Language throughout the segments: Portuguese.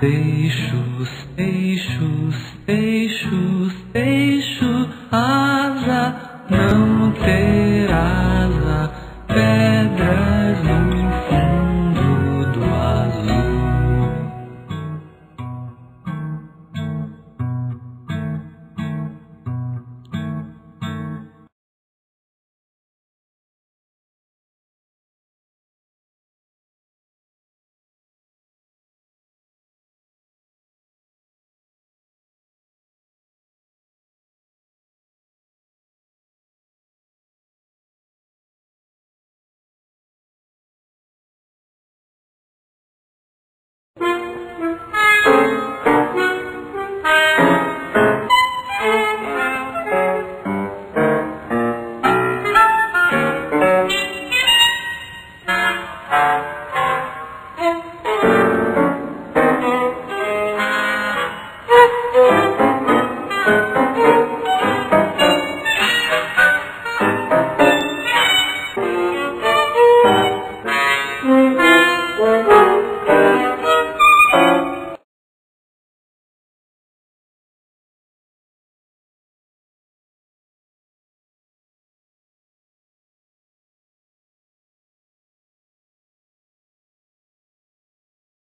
Seixos, Seixos, Seixos, Seixos, asa não ter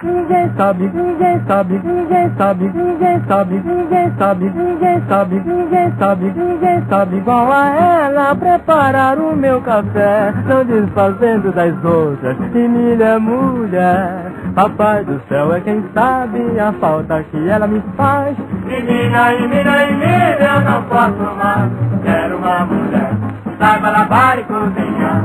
Ninguém sabe, ninguém sabe, ninguém sabe, ninguém sabe, ninguém sabe, ninguém sabe, ninguém sabe, ninguém sabe igual a ela preparar o meu café, não desfazendo das outras, e milha mulher. Papai do céu é quem sabe a falta que ela me faz. Menina e milha e milha, eu não posso mais. Quero uma mulher que saiba lavar e cozinhar.